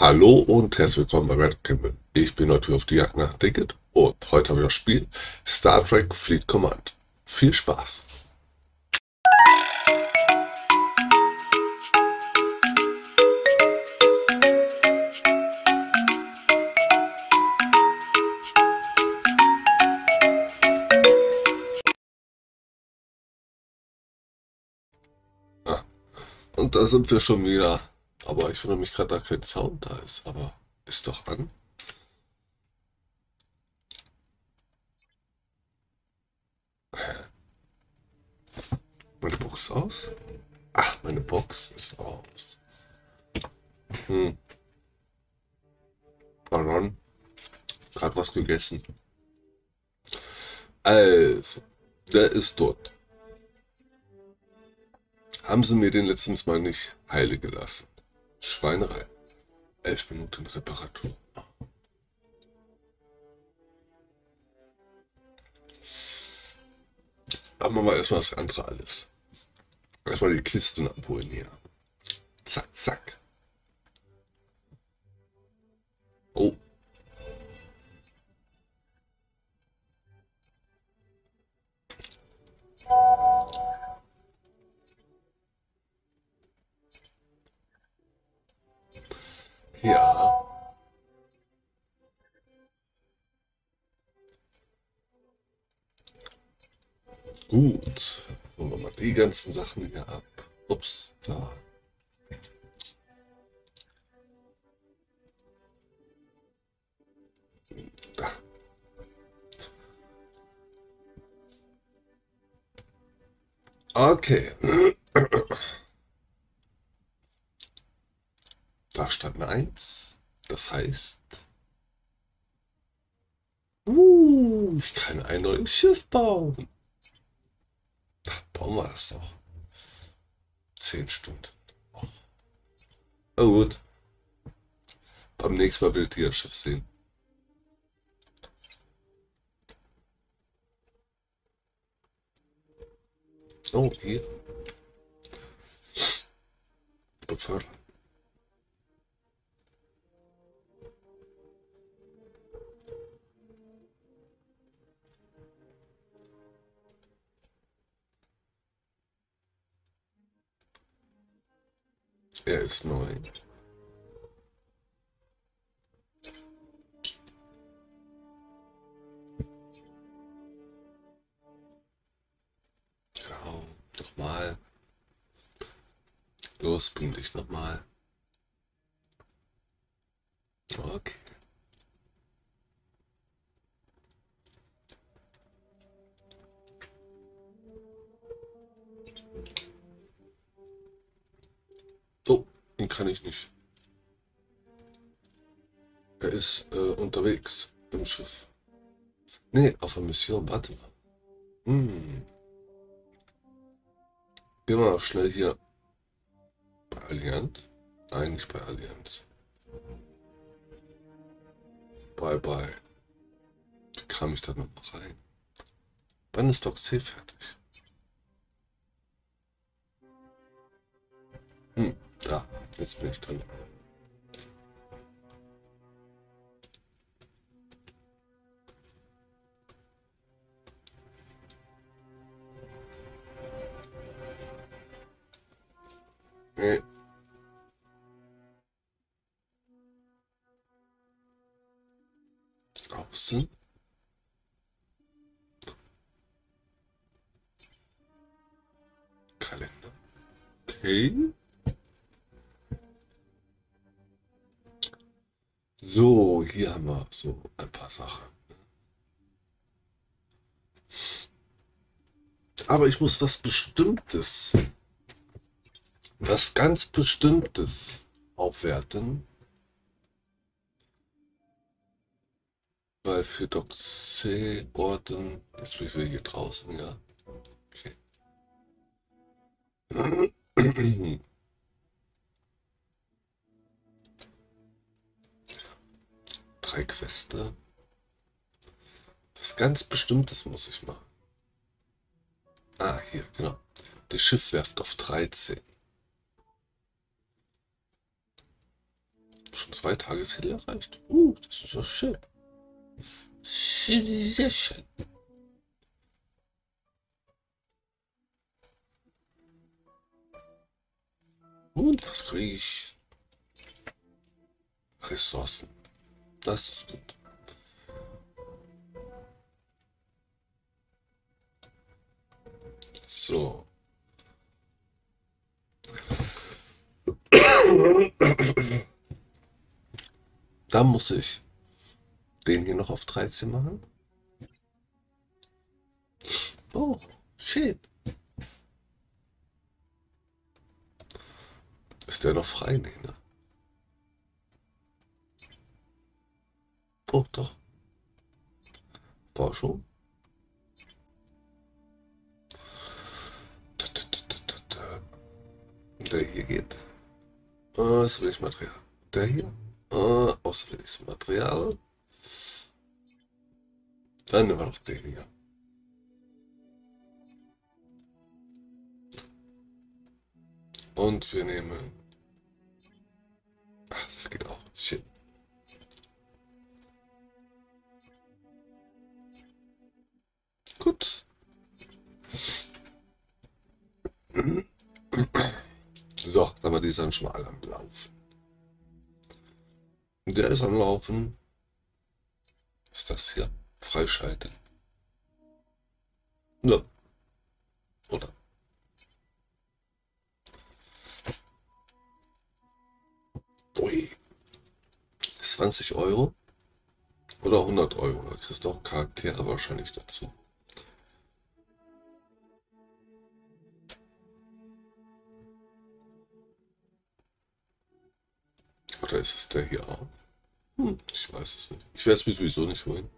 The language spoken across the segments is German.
Hallo und herzlich willkommen bei Red Campbell. Ich bin heute auf die Jagd nach Ticket und heute habe ich das Spiel Star Trek Fleet Command. Viel Spaß! Ah, und da sind wir schon wieder. Aber ich wundere mich gerade, da kein Sound da ist. Aber ist doch an. Meine Box aus? Ach, meine Box ist aus. Hm. Dann. Gerade was gegessen. Also, der ist dort. Haben sie mir den letztens mal nicht heile gelassen. Schweinerei. Elf Minuten Reparatur. Aber machen wir erstmal das andere alles. Erstmal die Kisten abholen hier. Zack, zack. Oh. Gut. Holen wir mal die ganzen Sachen hier ab. Ups, da. Da. Okay. Da stand eine 1. Das heißt. Uh, ich kann ein neues Schiff bauen. Bauen wir das doch. 10 Stunden. Oh gut. Beim nächsten Mal will ich das Schiff sehen. Oh, hier. Befördern. Er ist neu. Genau, nochmal. Los, bring dich nochmal. Kann ich nicht. Er ist äh, unterwegs im Schiff. Nee, auf der Mission. Warte mal. Hm. Gehen wir schnell hier bei Allianz. Nein, nicht bei Allianz. Bye bye. Wie kam ich da noch rein? Wann ist Doc C fertig? Hm, da, jetzt bin ich drin. Nee. Außen. Kalender. Okay. So, hier haben wir so ein paar Sachen. Aber ich muss was Bestimmtes, was ganz Bestimmtes aufwerten. Weil für Doc C Orden, jetzt bin ich wieder hier draußen, ja. Okay. drei Queste. Was ganz Bestimmtes muss ich machen. Ah, hier, genau. Das Schiff werft auf 13. schon zwei Tagesziele erreicht. Uh, das ist doch schön. Sehr schön. Und was kriege ich? Ressourcen. Das ist gut. So. Da muss ich den hier noch auf 13 machen. Oh, shit. Ist der noch frei? Nee, ne? Oh, doch. War schon. Der hier geht. Äh, Material. Der hier. Äh, Material. Dann nehmen wir noch den hier. Und wir nehmen. Ach, das geht auch. Shit. Gut. So, dann wir die sind schon mal am Laufen. Der ist am Laufen. Ist das hier? Freischalten. Ne. Oder? Ui. 20 Euro. Oder 100 Euro. Da kriegst du auch Charaktere wahrscheinlich dazu. Oder ist es der hier auch? Hm, ich weiß es nicht. Ich werde es mir sowieso nicht holen.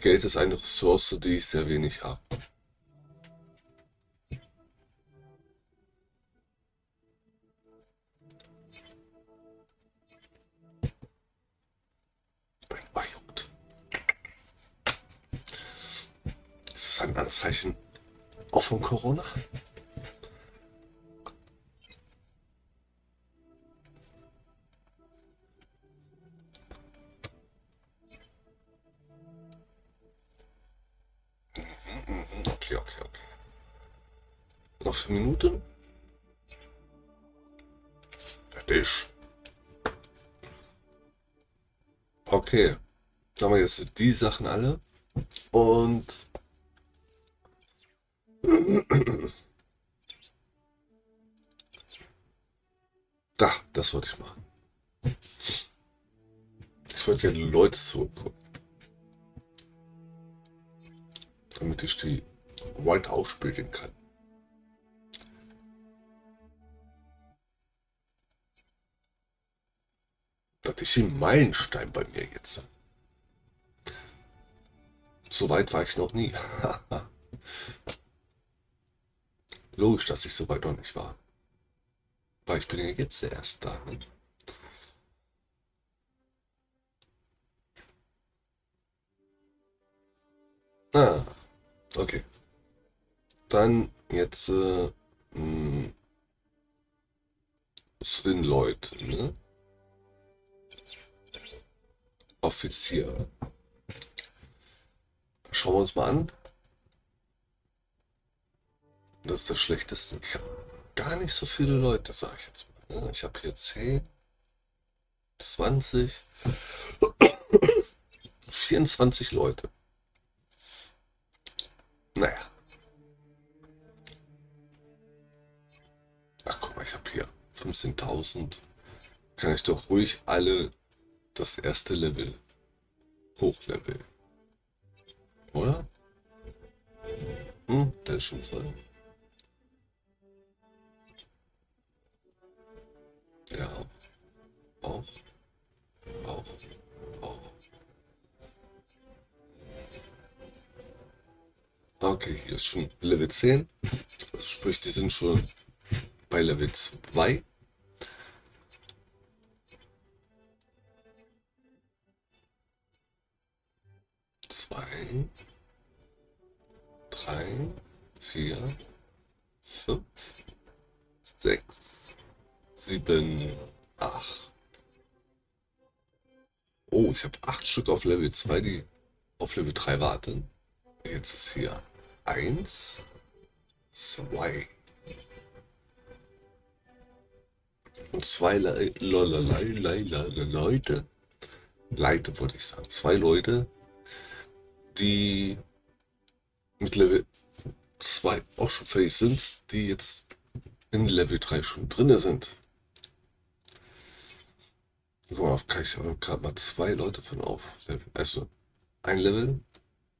Geld ist eine Ressource, die ich sehr wenig habe. Ist das ein Anzeichen auch von Corona? Vier Minuten. Fertig. Okay. Dann haben wir jetzt die Sachen alle. Und da, das wollte ich machen. Ich wollte ja Leute zurückgucken. Damit ich die weiter ausspielen kann. Das ist ein Meilenstein bei mir jetzt. So weit war ich noch nie. Logisch, dass ich so weit noch nicht war. Weil ich bin ja jetzt erst da. Ah, okay. Dann jetzt äh, mh, zu den Leuten. Ne? Offizier. Schauen wir uns mal an. Das ist das Schlechteste. Ich habe gar nicht so viele Leute, sage ich jetzt mal. Ne? Ich habe hier 10, 20, 24 Leute. Naja. Ach guck mal, ich habe hier 15.000. Kann ich doch ruhig alle das erste Level hochlevel. Oder? Hm, der ist schon voll. Ja. Auch. Auch. Auch. Okay, hier ist schon Level 10. Das sprich, die sind schon bei Level 2. drei, vier, fünf, sechs, sieben, acht. Oh, ich habe acht Stück auf Level 2, die auf Level 3 warten. Jetzt ist hier eins, zwei. Und zwei Le Le Le Le Leute, Leute wollte ich sagen, zwei Leute, die mit Level 2 auch schon fertig sind, die jetzt in Level 3 schon drin sind. Guck mal, kann ich aber gerade mal zwei Leute von auf. Also ein Level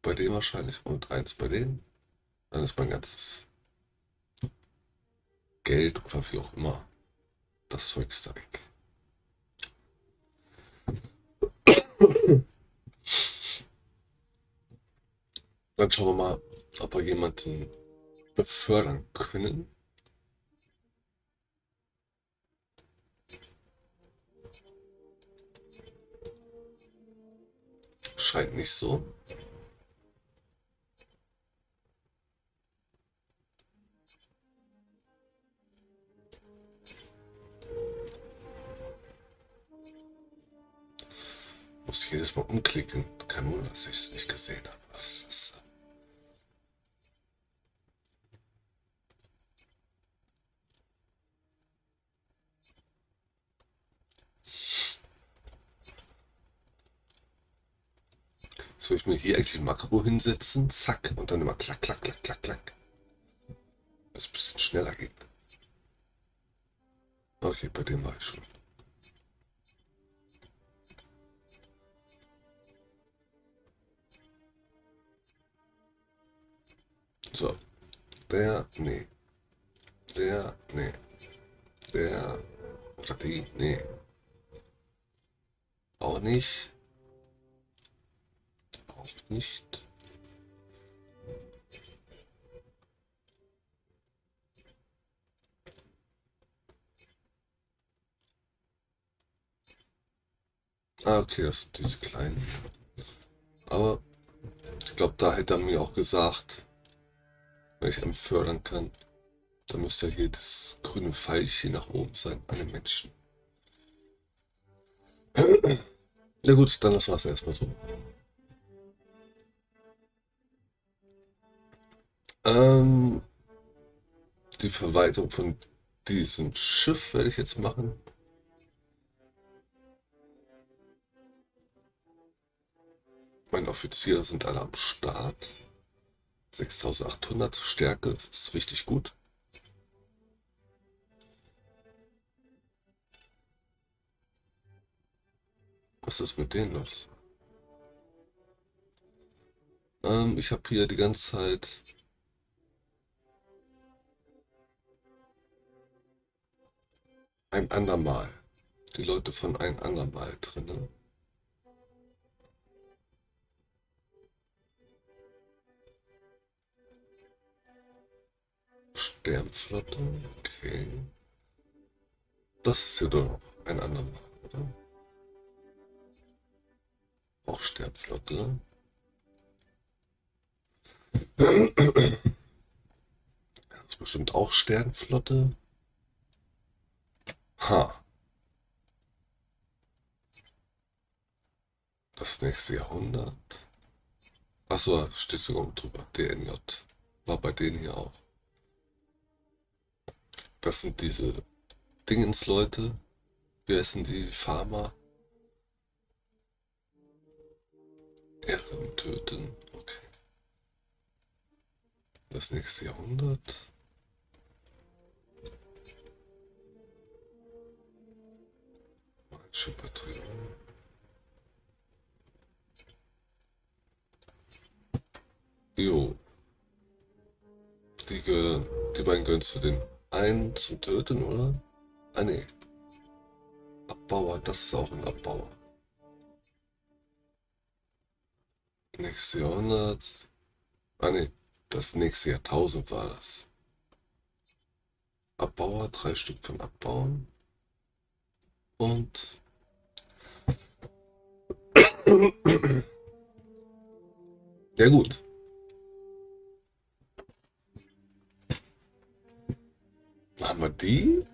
bei dem wahrscheinlich und eins bei denen. Dann ist mein ganzes Geld oder wie auch immer das Zeugs da weg. Dann schauen wir mal, ob wir jemanden befördern können. Scheint nicht so. Muss jedes Mal umklicken. Kein Wunder, dass ich es nicht gesehen habe. Was ist Soll ich mir hier eigentlich ein Makro hinsetzen? Zack. Und dann immer klack, klack, klack, klack, klack. Das ein bisschen schneller geht. Okay, bei dem war ich schon. So. Der, nee. Der, nee. Der, oder die, nee. Auch nicht nicht. Ah, okay, das sind diese kleinen. Aber ich glaube, da hätte er mir auch gesagt, wenn ich einen fördern kann, dann müsste hier das grüne Pfeilchen nach oben sein den Menschen. Na gut, dann wir es erstmal so. Ähm, die Verwaltung von diesem Schiff werde ich jetzt machen. Meine Offiziere sind alle am Start. 6800 Stärke, ist richtig gut. Was ist mit denen los? Ähm, ich habe hier die ganze Zeit ein andermal. Die Leute von ein andermal drinnen. Sternflotte, okay. Das ist ja doch ein andermal, oder? Auch Sternflotte. Das ist bestimmt auch Sternflotte. Ha. Das nächste Jahrhundert. Achso, steht sogar drüber. DNJ. War bei denen hier auch. Das sind diese Dingensleute. Wie heißen die? Farmer. Ehren töten. Okay. Das nächste Jahrhundert. Schuppatrio. Jo. Die, die beiden gönnst du den einen zum Töten, oder? Ah, ne. Abbauer, das ist auch ein Abbauer. Nächste Jahrhundert. Ah, ne. Das nächste Jahrtausend war das. Abbauer, drei Stück von Abbauen. Und ja gut. Haben wir die?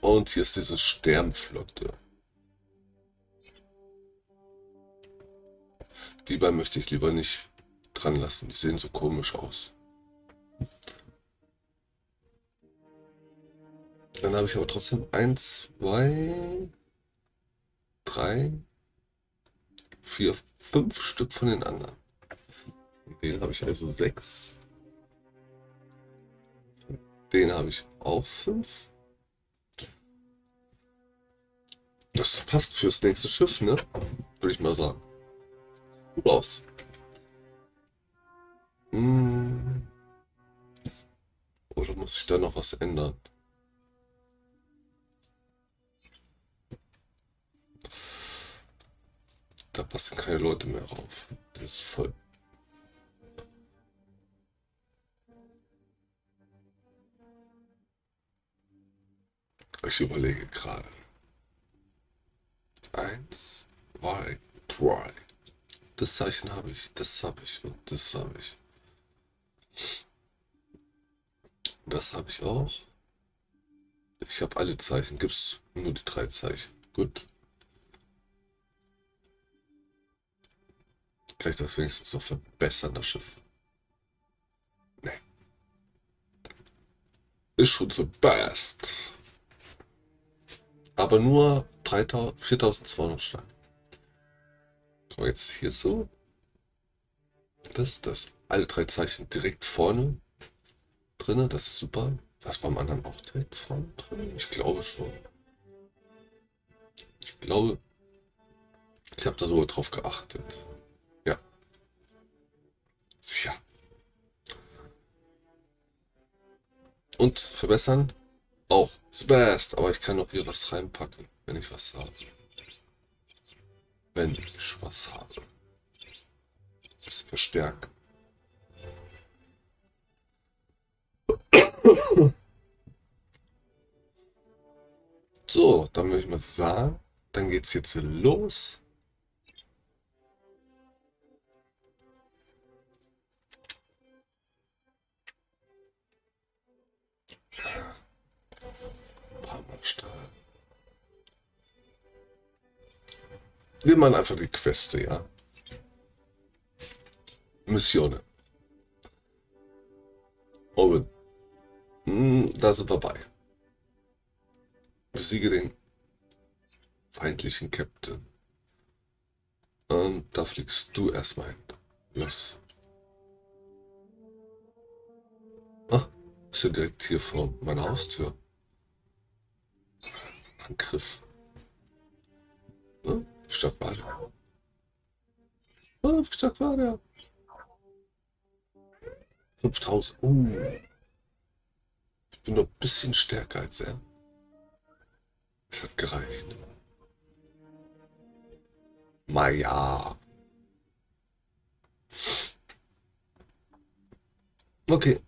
Und hier ist diese Sternflotte. Die beiden möchte ich lieber nicht dran lassen. Die sehen so komisch aus. Dann habe ich aber trotzdem 1, 2, 3, 4, 5 Stück von den anderen. Den habe ich also 6. Den habe ich auch 5. Das passt fürs nächste Schiff, ne? Würde ich mal sagen. Gut aus. Hm. Oder muss ich da noch was ändern? Da passen keine Leute mehr rauf. Das ist voll. Ich überlege gerade. Eins, zwei, drei. Das Zeichen habe ich, das habe ich und das habe ich. Das habe ich auch. Ich habe alle Zeichen. Gibt es nur die drei Zeichen. Gut. Ich das wenigstens noch verbessern, das Schiff? Nee. Ist schon the best. Aber nur 4200 Steine. Kommen jetzt hier so. Das ist das. Alle drei Zeichen direkt vorne drin. Das ist super. Was beim anderen auch direkt vorne drin? Ich glaube schon. Ich glaube, ich habe da so drauf geachtet. Sicher. Und verbessern auch. Ist best. Aber ich kann noch hier was reinpacken, wenn ich was habe. Wenn ich was habe. Das verstärken. So, dann würde ich mal sagen, dann geht es jetzt los. Parmastahl. Wir machen einfach die Queste, ja. Missionen. Oben. Hm, da sind wir bei. Besiege den feindlichen Captain. Und da fliegst du erstmal hin. Los. Ah, ist ja direkt hier vor meiner Haustür. Angriff. Hm? Stadt. Oh, Stadt Bade. 5000. Uh. Ich bin noch ein bisschen stärker als er. Es hat gereicht. Maja. Okay.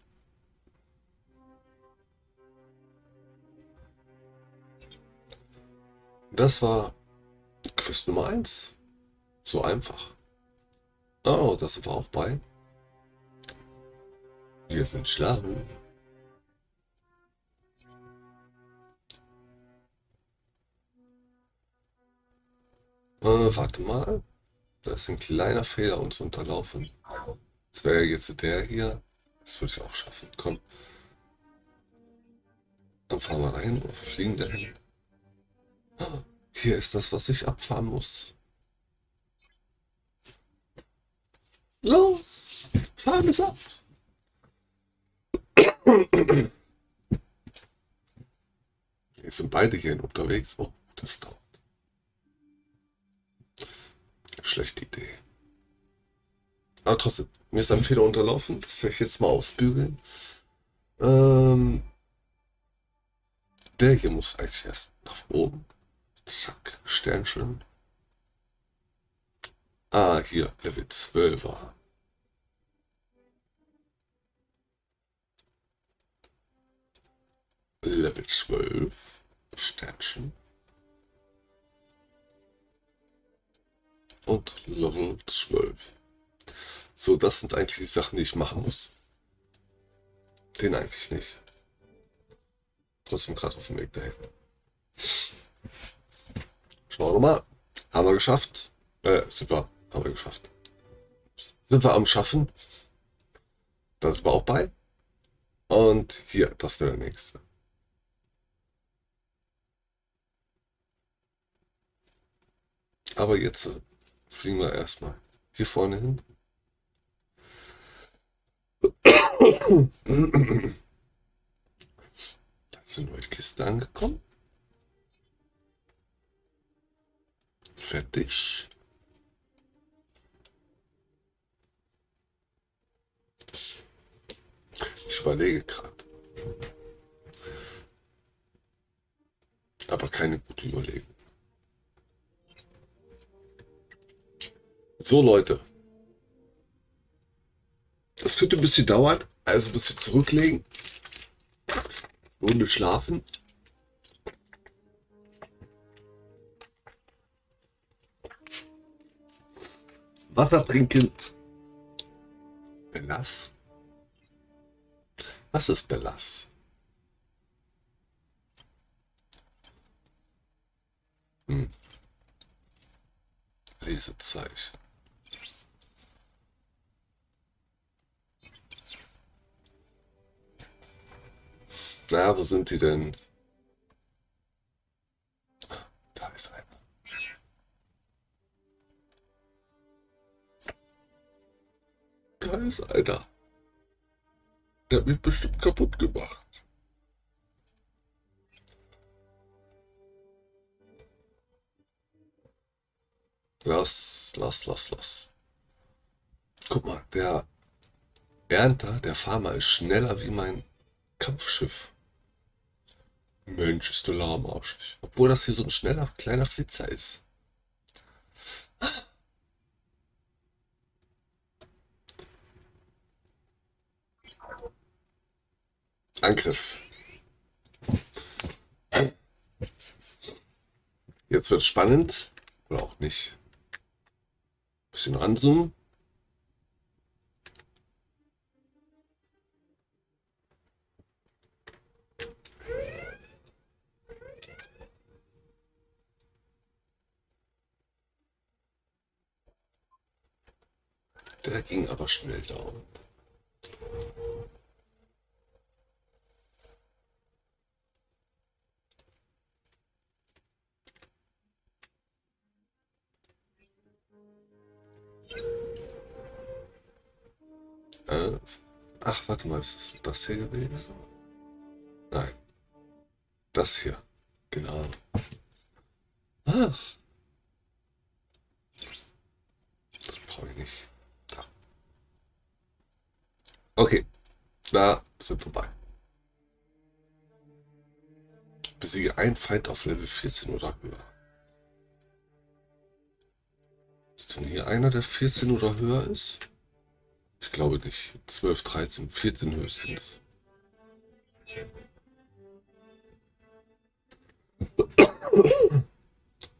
Das war Quest Nummer 1. So einfach. Oh, das war auch bei. Wir sind schlau. Äh, warte mal. Da ist ein kleiner Fehler uns unterlaufen. Das wäre jetzt der hier. Das würde ich auch schaffen. Komm. Dann fahren wir rein und fliegen dahin. Hier ist das, was ich abfahren muss. Los! Fahren es ab! Jetzt sind beide hier unterwegs. Oh, das dauert. Schlechte Idee. Aber trotzdem, mir ist ein Fehler unterlaufen. Das werde ich jetzt mal ausbügeln. Ähm, der hier muss eigentlich erst nach oben. Zack, Sternchen. Ah, hier, Level 12er. Level 12. Sternchen. und Level 12. So, das sind eigentlich die Sachen, die ich machen muss. Den eigentlich nicht. Trotzdem gerade auf dem Weg dahin. Schauen wir mal. Haben wir geschafft. Äh, sind wir. Haben wir geschafft. Sind wir am Schaffen. Das ist wir auch bei. Und hier, das wäre der nächste. Aber jetzt äh, fliegen wir erstmal hier vorne hin. Da sind neue Kiste angekommen. Fertig. Ich überlege gerade. Aber keine gute Überlegung. So Leute. Das könnte ein bisschen dauern. Also ein bisschen zurücklegen. Runde schlafen. Wasser trinken. Bellass. Was ist Bellass? Hm. Lesezeichen. Na, wo sind die denn? Da ist einer. Da ist einer. Der hat mich bestimmt kaputt gemacht. Lass, lass, lass, lass. Guck mal, der Ernter, der Farmer ist schneller wie mein Kampfschiff. Mensch, ist der lahmarschig. Obwohl das hier so ein schneller, kleiner Flitzer ist. Angriff. Jetzt wird spannend. Oder auch nicht. Bisschen ranzoomen. Der ging aber schnell down. Ist das hier gewesen? Nein. Das hier. Genau. Ach. Das brauche ich nicht. Da. Okay. Da sind vorbei. Besiege einen Feind auf Level 14 oder höher. Ist denn hier einer, der 14 oder höher ist? Ich glaube nicht. 12, 13, 14 höchstens.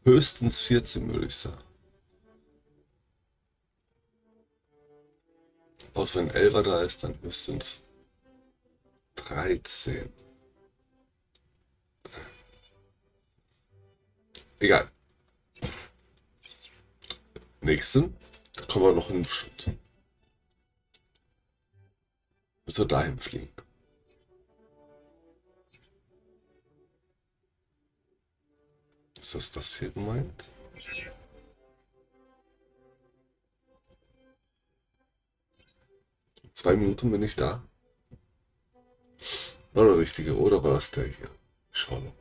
Höchstens 14 würde ich sagen. Aus wenn 11 da ist, dann höchstens 13. Egal. Nächsten. Da kommen wir noch einen Schritt. Bis wir dahin fliegen. Ist das das hier gemeint? Zwei Minuten bin ich da. War der richtige, oder war es der hier? Schauen wir.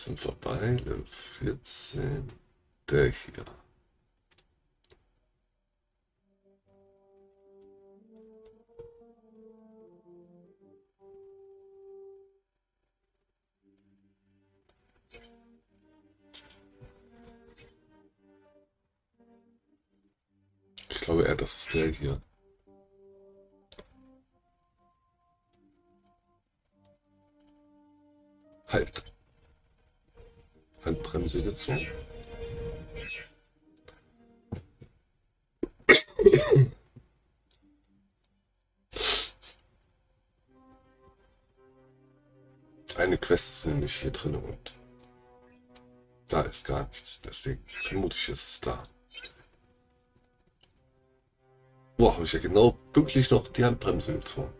Sind vorbei, Level 14. Der hier. Ich glaube eher, das ist der hier. Halt. Handbremse gezogen. Eine Quest ist nämlich hier drin und da ist gar nichts, deswegen vermute ich, ist es da. Boah, habe ich ja genau pünktlich noch die Handbremse gezogen.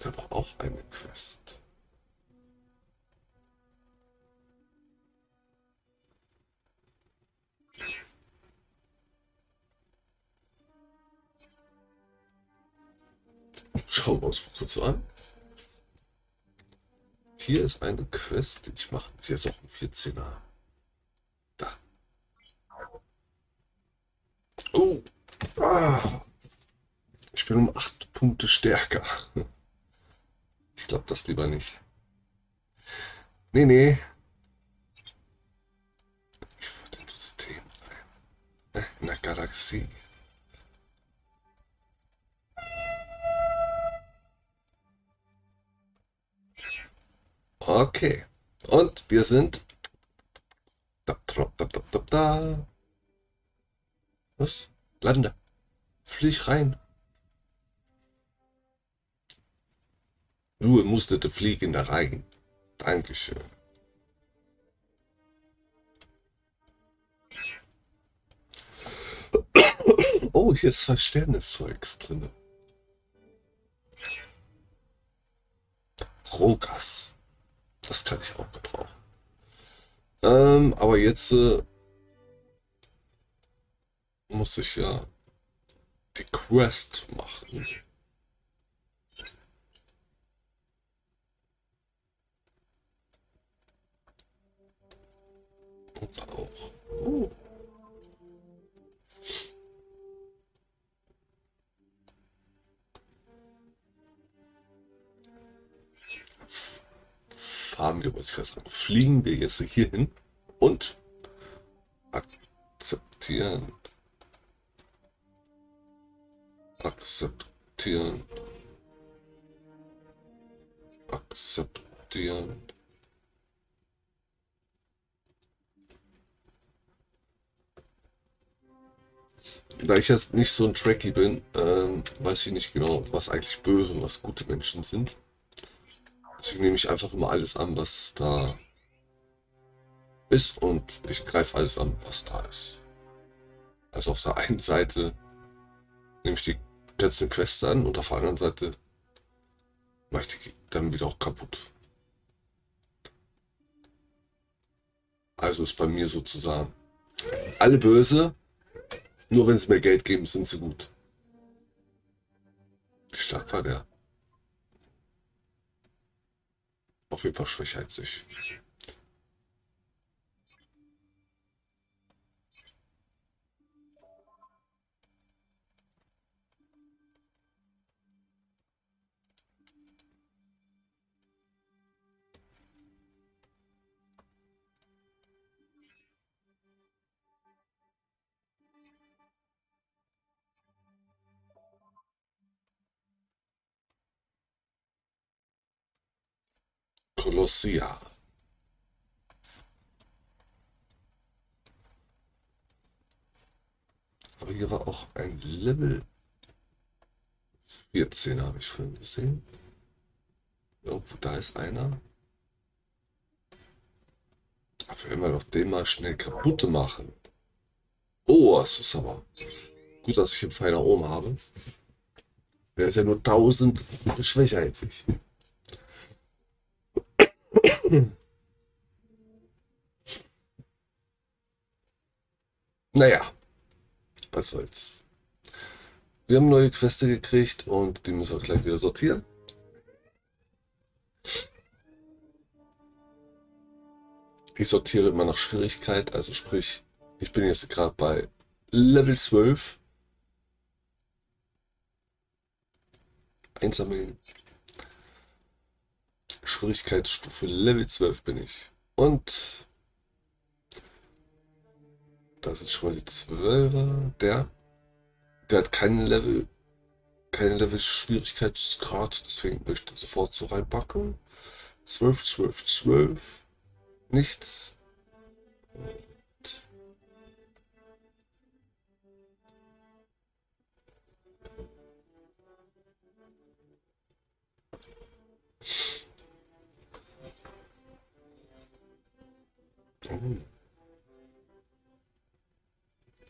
Da braucht auch eine Quest. Schauen wir uns mal kurz an. Hier ist eine Quest, die ich mache. Hier ist auch ein 14er. Da. Oh. Ah. Ich bin um 8 Punkte stärker. Ich glaube das lieber nicht. Nee, nee. Ich würde ins System rein. Äh, in der Galaxie. Okay. Und wir sind. Da, da, da, da. Was? Lande. Flieg rein. Du musstete fliegen da rein. Dankeschön. Oh, hier ist zwei Sterne-Zeugs drin. Rohgas. Das kann ich auch gebrauchen. Ähm, aber jetzt äh, muss ich ja die Quest machen. Und auch. Oh. Fahren wir, wollte ich gerade sagen, fliegen wir jetzt hier hin und akzeptieren. Akzeptieren. Akzeptieren. Da ich jetzt nicht so ein Tracky bin, ähm, weiß ich nicht genau, was eigentlich böse und was gute Menschen sind. Deswegen nehme ich einfach immer alles an, was da ist und ich greife alles an, was da ist. Also auf der einen Seite nehme ich die ganzen Quests an und auf der anderen Seite mache ich die dann wieder auch kaputt. Also ist bei mir sozusagen alle böse, nur wenn es mir Geld geben, sind sie gut. Wie stark war der? Auf jeden Fall schwächer als ich. Colossia. Aber hier war auch ein Level 14, habe ich vorhin gesehen. Irgendwo da ist einer. Da will man doch den mal schnell kaputt machen. Oh, das ist aber gut, dass ich einen Pfeil nach oben habe. Der ist ja nur 1000 schwächer als ich. Naja, was soll's. Wir haben neue Queste gekriegt und die müssen wir gleich wieder sortieren. Ich sortiere immer nach Schwierigkeit, also sprich, ich bin jetzt gerade bei Level 12. Einsammeln. Schwierigkeitsstufe Level 12 bin ich. Und das ist schon mal die 12er. Der, der hat keinen Level, keinen Level Schwierigkeitsgrad, deswegen möchte ich sofort so reinpacken. 12, 12, 12. Nichts. Oh.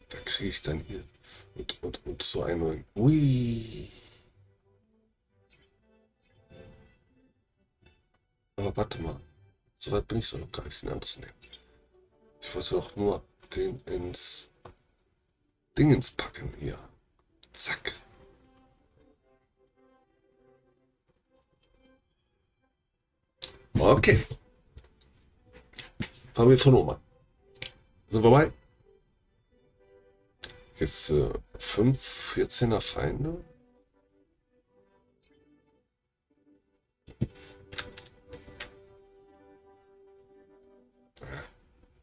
Da kriege ich dann hier und, und, und so einen. Ui. Aber warte mal. So weit bin ich doch noch gar nicht, ihn anzunehmen. Ich wollte doch nur den ins Dingens packen hier. Zack. Okay. Fangen wir von an. Sind wir bei? Jetzt äh, 5 14er Feinde.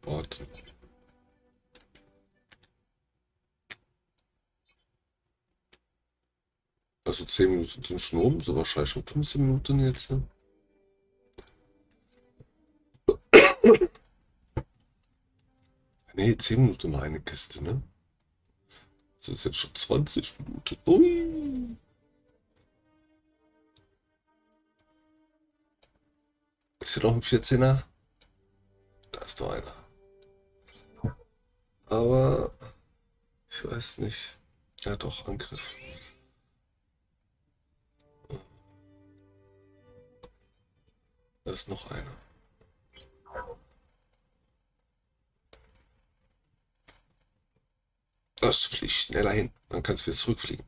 Warte. Also 10 Minuten sind schon um, so wahrscheinlich schon 15 Minuten jetzt. Ne? Ne, 10 Minuten noch eine Kiste, ne? Das ist jetzt schon 20 Minuten. Ui. Ist hier noch ein 14er? Da ist doch einer. Aber ich weiß nicht. Ja, doch, Angriff. Da ist noch einer. Das fliegt schneller hin. Dann kannst du wieder zurückfliegen.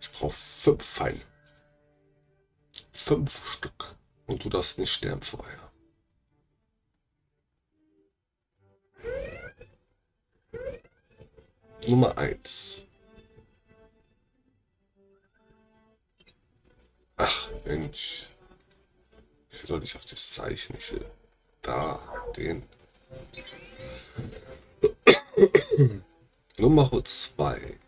Ich brauche fünf Pfeile. Fünf Stück. Und du darfst nicht sterben vorher. Nummer eins. Ach, Mensch. Ich will doch nicht auf das Zeichen. Ich will da, den. Nummer zwei.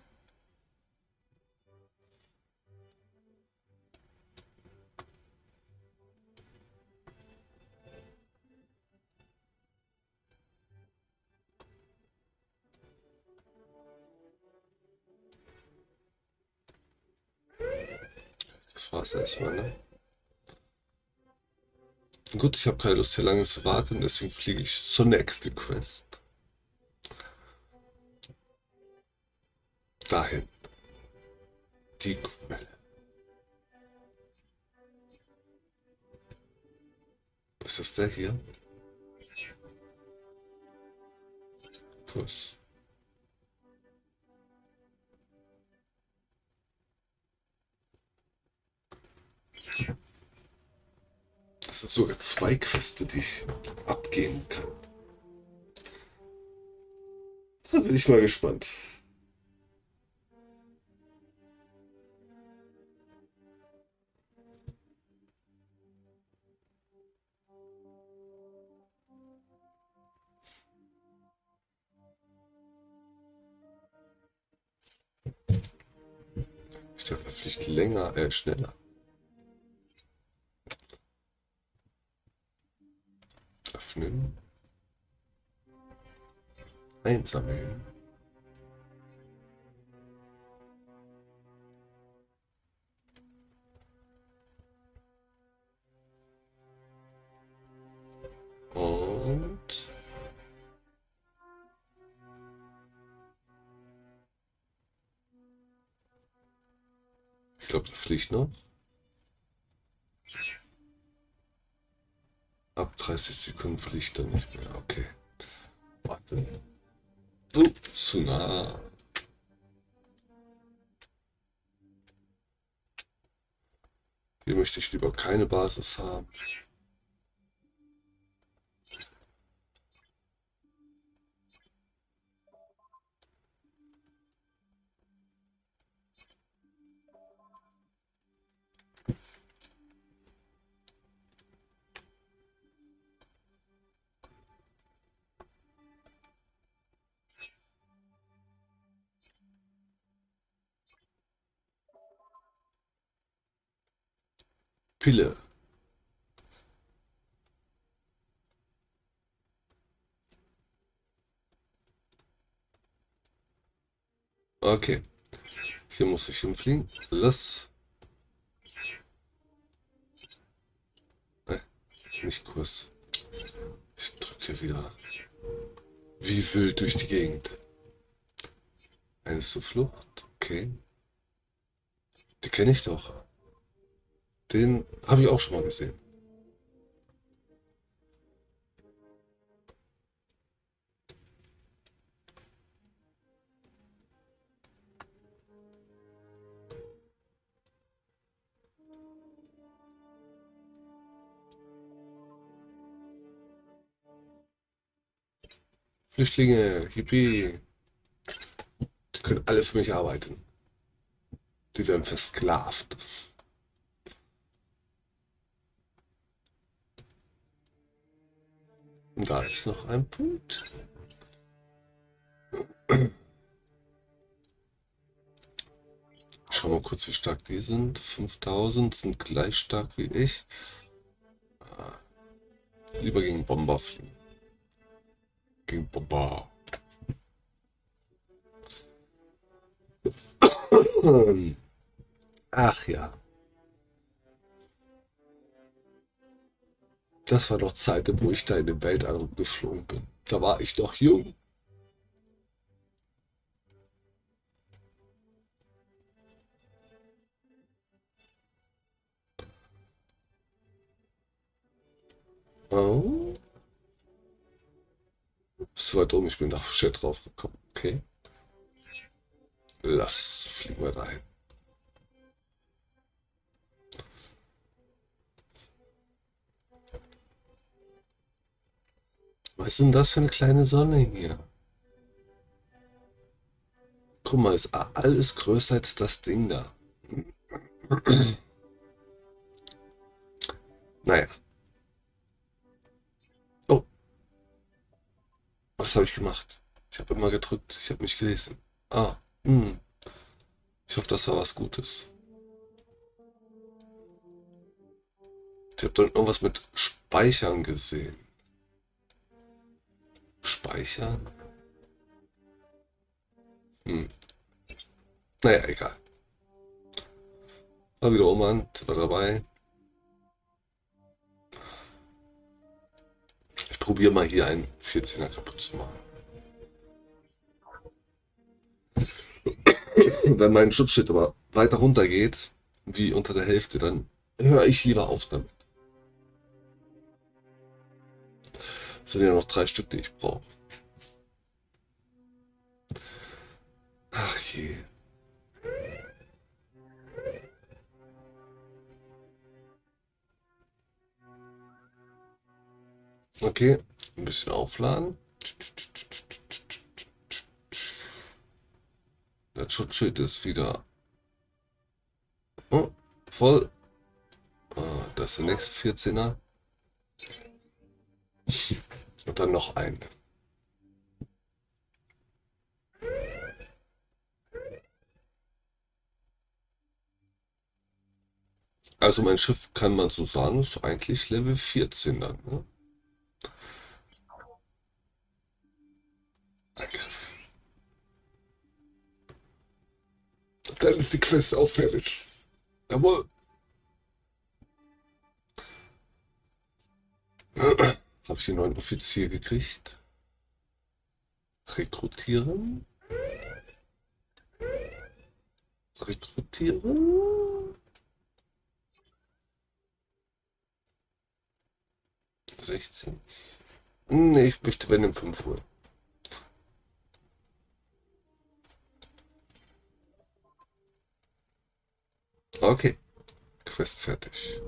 Das war's erstmal, ne? Gut, ich habe keine Lust hier lange zu warten, deswegen fliege ich zur nächsten Quest. Dahin. Die Quelle. Ist das der hier? Puss. Das sind sogar zwei Queste, die ich abgeben kann. Da bin ich mal gespannt. Ich dachte, fliegt länger, äh, schneller. Öffnen. Einsammeln. Ich glaube, da fliegt noch. Ab 30 Sekunden fliegt er nicht mehr. Okay. Warte. Du, zu nah. Hier möchte ich lieber keine Basis haben. pille Okay. Hier muss ich hinfliegen. Lass. Nein, nicht Kurs. Ich drücke wieder. Wie wild durch die Gegend. Eine zur Flucht. Okay. Die kenne ich doch. Den habe ich auch schon mal gesehen. Flüchtlinge, Hippie. Die können alle für mich arbeiten. Die werden versklavt. Und da ist noch ein Punkt. Schauen wir kurz, wie stark die sind. 5000 sind gleich stark wie ich. Ah. Lieber gegen Bomber fliegen gegen Bomber. Ach ja. Das war doch Zeit, wo ich da in den Weltraum geflogen bin. Da war ich doch jung. Oh. Bist du weit oben? Ich bin nach Chat drauf gekommen. Okay. Lass fliegen wir dahin. Was ist denn das für eine kleine Sonne hier? Guck mal, ist alles größer als das Ding da. naja. Was habe ich gemacht? Ich habe immer gedrückt. Ich habe mich gelesen. Ah, hm. Ich hoffe, das war was Gutes. Ich habe dann irgendwas mit Speichern gesehen. Speichern? Hm. Naja, egal. War wieder Oman, war dabei. probiere mal hier einen 14er kaputt zu machen. Wenn mein Schutzschild aber weiter runter geht, wie unter der Hälfte, dann höre ich lieber auf damit. Das sind ja noch drei Stück, die ich brauche. Ach je. Okay, ein bisschen aufladen. Das Schutzschild ist wieder oh, voll. Ah, das ist der nächste 14er. Und dann noch ein. Also mein Schiff kann man so sagen, ist eigentlich Level 14 dann. Ne? Dann ist die Quest auch fertig. Jawohl. Habe ich den neuen Offizier gekriegt? Rekrutieren? Rekrutieren? 16. Nee, ich möchte wenn im 5 Uhr. Okay. Quest fertig.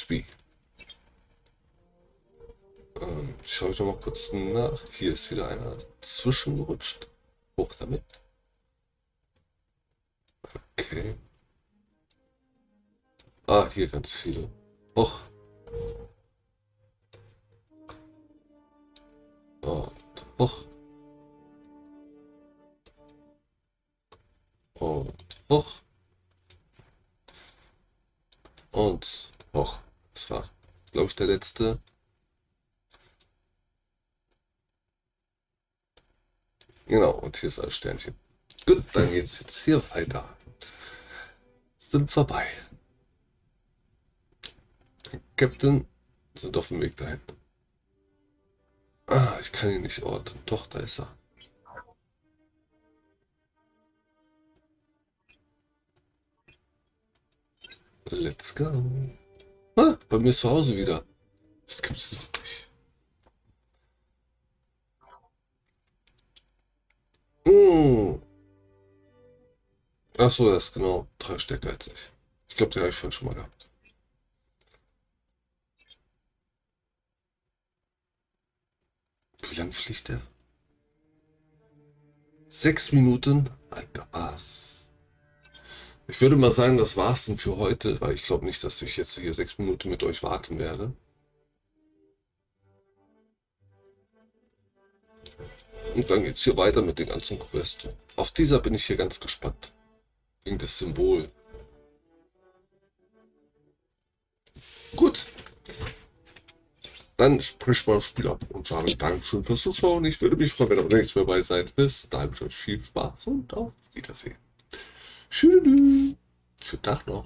Sweet. Ähm, schaue ich noch mal kurz nach. Hier ist wieder einer zwischengerutscht. Hoch damit. Okay. Ah, hier ganz viele. Hoch. Und hoch. Und hoch. Und hoch. Das war, glaube ich, der letzte. Genau, und hier ist ein Sternchen. Gut, dann geht es jetzt hier weiter. sind vorbei. Captain sind auf dem Weg dahin. Ah, ich kann ihn nicht orten. Doch, da ist er. Let's go. Ah, bei mir zu Hause wieder. Das gibt's doch nicht. Mm. Ach so, das ist genau drei stärker als ich. Ich glaube, den habe ich vorhin schon mal gehabt. Wie lang fliegt der? Sechs Minuten? Alter, was? Ich würde mal sagen, das war's denn für heute, weil ich glaube nicht, dass ich jetzt hier sechs Minuten mit euch warten werde. Und dann geht's hier weiter mit den ganzen Quests. Auf dieser bin ich hier ganz gespannt. Wegen das Symbol. Gut. Dann spricht mal Spiel ab und sage Dankeschön fürs Zuschauen. Ich würde mich freuen, wenn ihr beim nächsten Mal dabei seid. Bis dahin wünsche ich euch viel Spaß und auf Wiedersehen. Schönen Tag noch.